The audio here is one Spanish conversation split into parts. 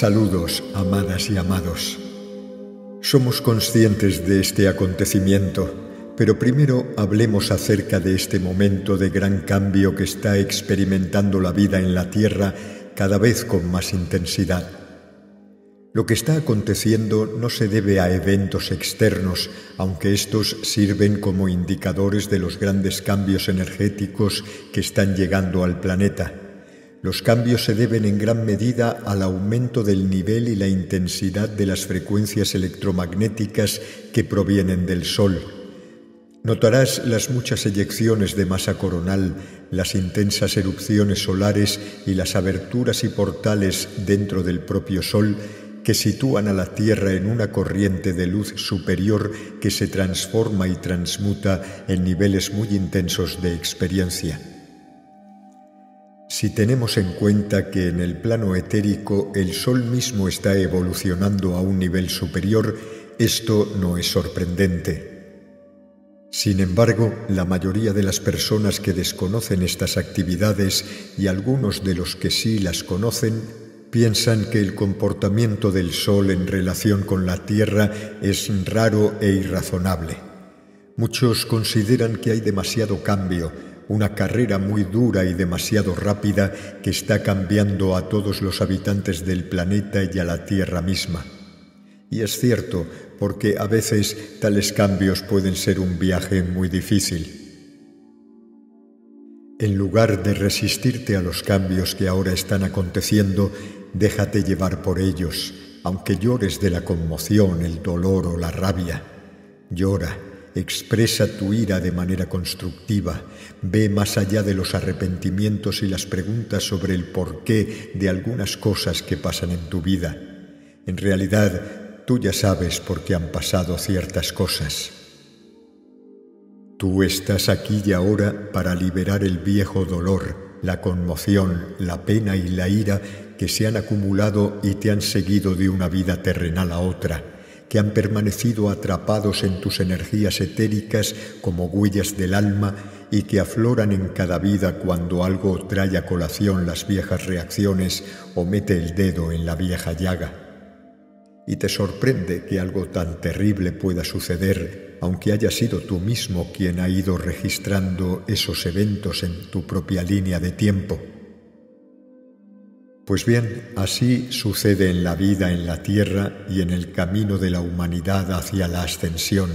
Saludos, amadas y amados. Somos conscientes de este acontecimiento, pero primero hablemos acerca de este momento de gran cambio que está experimentando la vida en la Tierra cada vez con más intensidad. Lo que está aconteciendo no se debe a eventos externos, aunque estos sirven como indicadores de los grandes cambios energéticos que están llegando al planeta. Los cambios se deben en gran medida al aumento del nivel y la intensidad de las frecuencias electromagnéticas que provienen del Sol. Notarás las muchas eyecciones de masa coronal, las intensas erupciones solares y las aberturas y portales dentro del propio Sol que sitúan a la Tierra en una corriente de luz superior que se transforma y transmuta en niveles muy intensos de experiencia. Si tenemos en cuenta que en el plano etérico el Sol mismo está evolucionando a un nivel superior, esto no es sorprendente. Sin embargo, la mayoría de las personas que desconocen estas actividades y algunos de los que sí las conocen, piensan que el comportamiento del Sol en relación con la Tierra es raro e irrazonable. Muchos consideran que hay demasiado cambio, una carrera muy dura y demasiado rápida que está cambiando a todos los habitantes del planeta y a la Tierra misma. Y es cierto, porque a veces tales cambios pueden ser un viaje muy difícil. En lugar de resistirte a los cambios que ahora están aconteciendo, déjate llevar por ellos, aunque llores de la conmoción, el dolor o la rabia. Llora, Expresa tu ira de manera constructiva, ve más allá de los arrepentimientos y las preguntas sobre el porqué de algunas cosas que pasan en tu vida. En realidad, tú ya sabes por qué han pasado ciertas cosas. Tú estás aquí y ahora para liberar el viejo dolor, la conmoción, la pena y la ira que se han acumulado y te han seguido de una vida terrenal a otra que han permanecido atrapados en tus energías etéricas como huellas del alma y que afloran en cada vida cuando algo trae a colación las viejas reacciones o mete el dedo en la vieja llaga. Y te sorprende que algo tan terrible pueda suceder, aunque haya sido tú mismo quien ha ido registrando esos eventos en tu propia línea de tiempo. Pues bien, así sucede en la vida en la tierra y en el camino de la humanidad hacia la ascensión,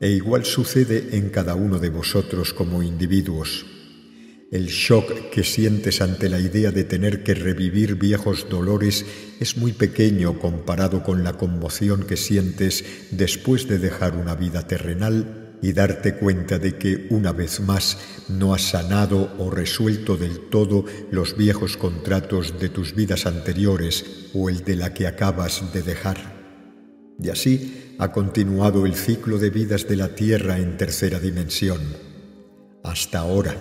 e igual sucede en cada uno de vosotros como individuos. El shock que sientes ante la idea de tener que revivir viejos dolores es muy pequeño comparado con la conmoción que sientes después de dejar una vida terrenal y darte cuenta de que una vez más no has sanado o resuelto del todo los viejos contratos de tus vidas anteriores o el de la que acabas de dejar. Y así ha continuado el ciclo de vidas de la Tierra en tercera dimensión, hasta ahora.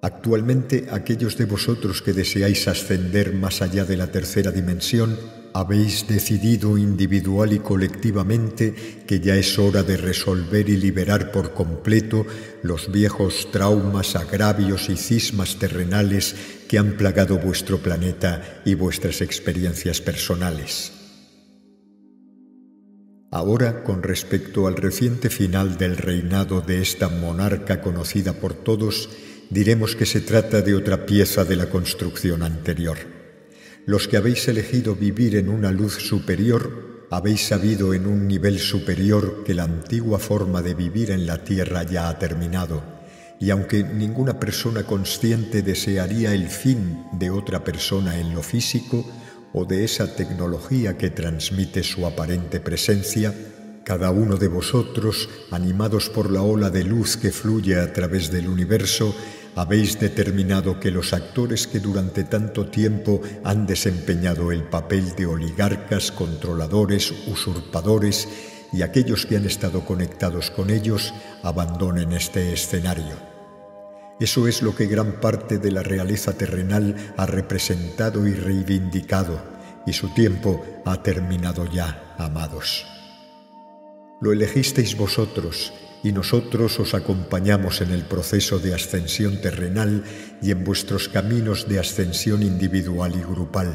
Actualmente aquellos de vosotros que deseáis ascender más allá de la tercera dimensión habéis decidido individual y colectivamente que ya es hora de resolver y liberar por completo los viejos traumas, agravios y cismas terrenales que han plagado vuestro planeta y vuestras experiencias personales. Ahora, con respecto al reciente final del reinado de esta monarca conocida por todos, diremos que se trata de otra pieza de la construcción anterior. Los que habéis elegido vivir en una luz superior, habéis sabido en un nivel superior que la antigua forma de vivir en la tierra ya ha terminado, y aunque ninguna persona consciente desearía el fin de otra persona en lo físico o de esa tecnología que transmite su aparente presencia, cada uno de vosotros, animados por la ola de luz que fluye a través del universo, habéis determinado que los actores que durante tanto tiempo han desempeñado el papel de oligarcas, controladores, usurpadores y aquellos que han estado conectados con ellos abandonen este escenario. Eso es lo que gran parte de la realeza terrenal ha representado y reivindicado, y su tiempo ha terminado ya, amados. Lo elegisteis vosotros, y nosotros os acompañamos en el proceso de ascensión terrenal y en vuestros caminos de ascensión individual y grupal.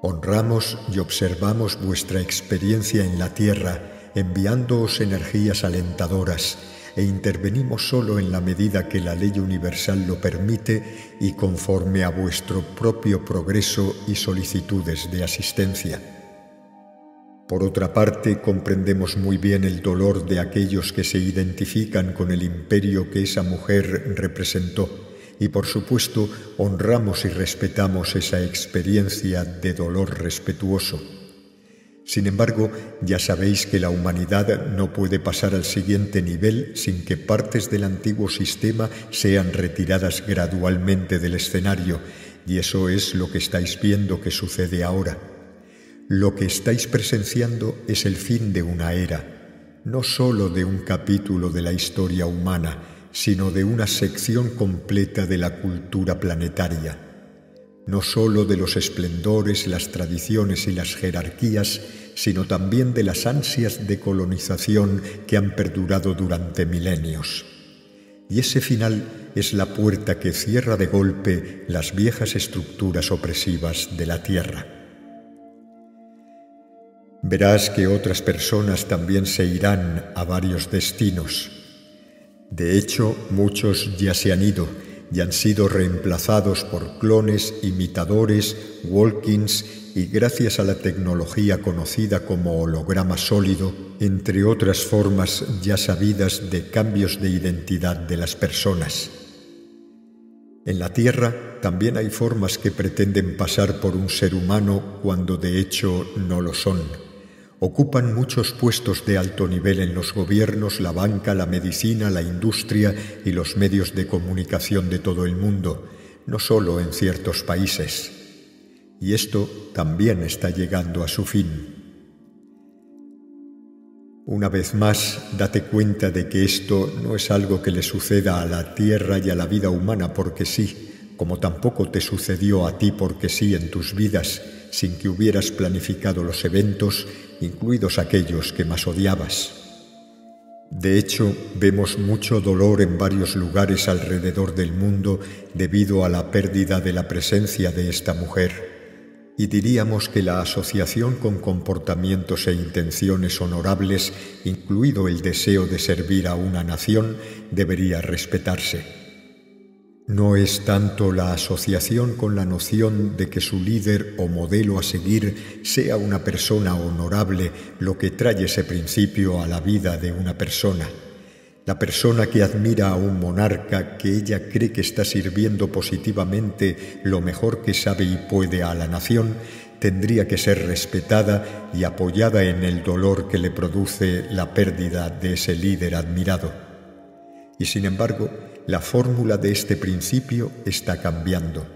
Honramos y observamos vuestra experiencia en la tierra, enviándoos energías alentadoras, e intervenimos solo en la medida que la ley universal lo permite y conforme a vuestro propio progreso y solicitudes de asistencia. Por otra parte, comprendemos muy bien el dolor de aquellos que se identifican con el imperio que esa mujer representó y por supuesto honramos y respetamos esa experiencia de dolor respetuoso. Sin embargo, ya sabéis que la humanidad no puede pasar al siguiente nivel sin que partes del antiguo sistema sean retiradas gradualmente del escenario, y eso es lo que estáis viendo que sucede ahora. Lo que estáis presenciando es el fin de una era, no sólo de un capítulo de la historia humana, sino de una sección completa de la cultura planetaria no sólo de los esplendores, las tradiciones y las jerarquías, sino también de las ansias de colonización que han perdurado durante milenios. Y ese final es la puerta que cierra de golpe las viejas estructuras opresivas de la tierra. Verás que otras personas también se irán a varios destinos. De hecho, muchos ya se han ido y han sido reemplazados por clones, imitadores, walkings y gracias a la tecnología conocida como holograma sólido, entre otras formas ya sabidas de cambios de identidad de las personas. En la Tierra también hay formas que pretenden pasar por un ser humano cuando de hecho no lo son Ocupan muchos puestos de alto nivel en los gobiernos, la banca, la medicina, la industria y los medios de comunicación de todo el mundo, no solo en ciertos países. Y esto también está llegando a su fin. Una vez más, date cuenta de que esto no es algo que le suceda a la tierra y a la vida humana porque sí, como tampoco te sucedió a ti porque sí en tus vidas, sin que hubieras planificado los eventos incluidos aquellos que más odiabas. De hecho, vemos mucho dolor en varios lugares alrededor del mundo debido a la pérdida de la presencia de esta mujer, y diríamos que la asociación con comportamientos e intenciones honorables, incluido el deseo de servir a una nación, debería respetarse. No es tanto la asociación con la noción de que su líder o modelo a seguir sea una persona honorable lo que trae ese principio a la vida de una persona. La persona que admira a un monarca que ella cree que está sirviendo positivamente lo mejor que sabe y puede a la nación, tendría que ser respetada y apoyada en el dolor que le produce la pérdida de ese líder admirado. Y sin embargo, la fórmula de este principio está cambiando.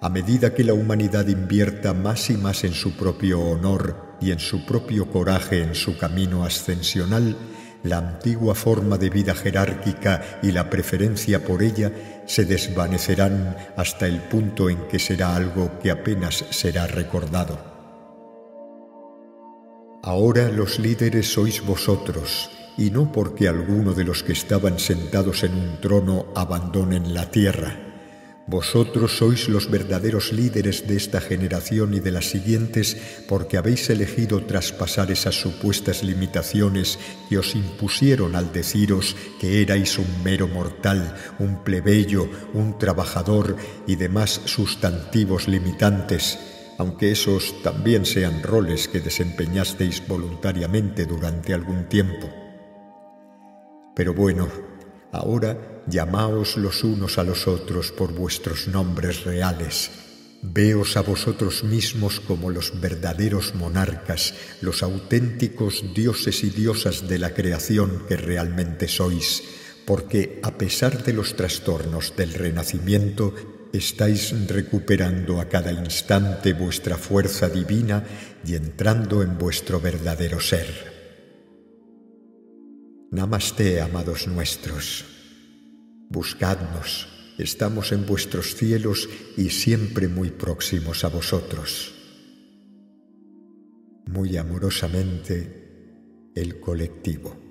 A medida que la humanidad invierta más y más en su propio honor y en su propio coraje en su camino ascensional, la antigua forma de vida jerárquica y la preferencia por ella se desvanecerán hasta el punto en que será algo que apenas será recordado. Ahora los líderes sois vosotros, y no porque alguno de los que estaban sentados en un trono abandonen la tierra. Vosotros sois los verdaderos líderes de esta generación y de las siguientes porque habéis elegido traspasar esas supuestas limitaciones que os impusieron al deciros que erais un mero mortal, un plebeyo, un trabajador y demás sustantivos limitantes, aunque esos también sean roles que desempeñasteis voluntariamente durante algún tiempo. Pero bueno, ahora llamaos los unos a los otros por vuestros nombres reales. Veos a vosotros mismos como los verdaderos monarcas, los auténticos dioses y diosas de la creación que realmente sois, porque a pesar de los trastornos del renacimiento, estáis recuperando a cada instante vuestra fuerza divina y entrando en vuestro verdadero ser. Namaste, amados nuestros. Buscadnos, estamos en vuestros cielos y siempre muy próximos a vosotros. Muy amorosamente, el colectivo.